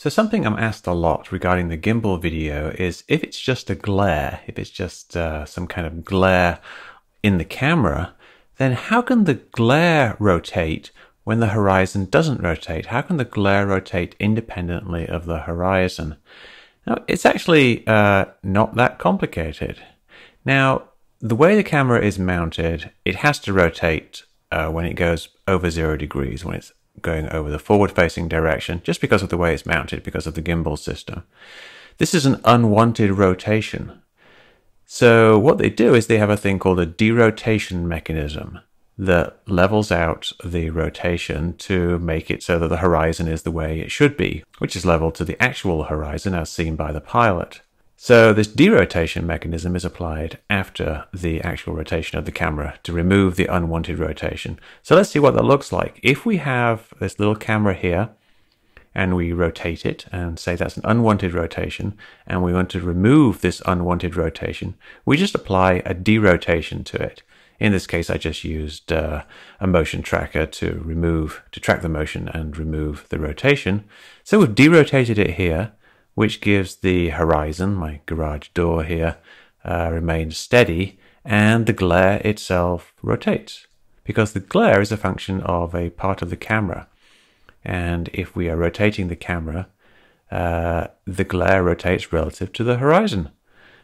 So something I'm asked a lot regarding the gimbal video is if it's just a glare, if it's just uh, some kind of glare in the camera, then how can the glare rotate when the horizon doesn't rotate? How can the glare rotate independently of the horizon? Now, it's actually uh, not that complicated. Now, the way the camera is mounted, it has to rotate uh, when it goes over zero degrees, when it's going over the forward facing direction, just because of the way it's mounted, because of the gimbal system. This is an unwanted rotation. So what they do is they have a thing called a derotation mechanism that levels out the rotation to make it so that the horizon is the way it should be, which is level to the actual horizon as seen by the pilot. So this derotation mechanism is applied after the actual rotation of the camera to remove the unwanted rotation. So let's see what that looks like. If we have this little camera here and we rotate it and say that's an unwanted rotation and we want to remove this unwanted rotation, we just apply a derotation to it. In this case, I just used uh, a motion tracker to remove, to track the motion and remove the rotation. So we've derotated it here which gives the horizon, my garage door here, uh, remains steady and the glare itself rotates because the glare is a function of a part of the camera. And if we are rotating the camera, uh, the glare rotates relative to the horizon.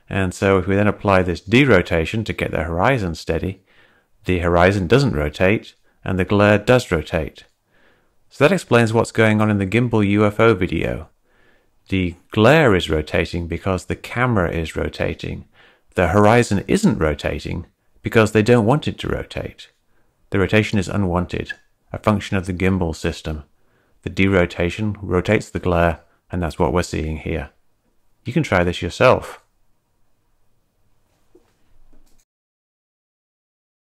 And so if we then apply this derotation to get the horizon steady, the horizon doesn't rotate and the glare does rotate. So that explains what's going on in the gimbal UFO video. The glare is rotating because the camera is rotating. The horizon isn't rotating because they don't want it to rotate. The rotation is unwanted, a function of the gimbal system. The derotation rotates the glare, and that's what we're seeing here. You can try this yourself.